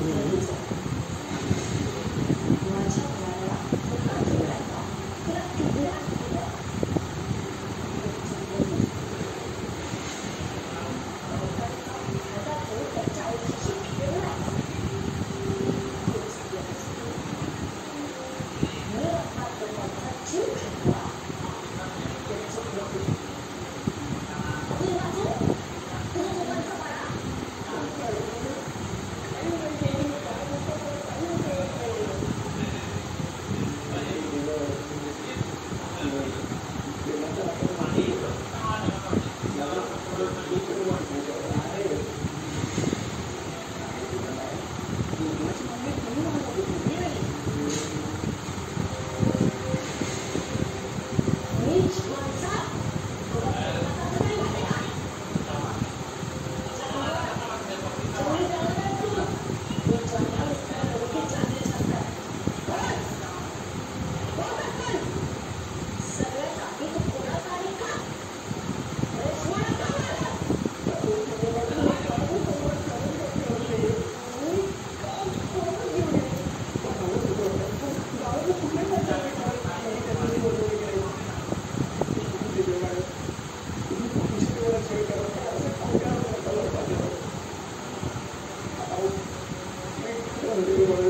Mm-hmm.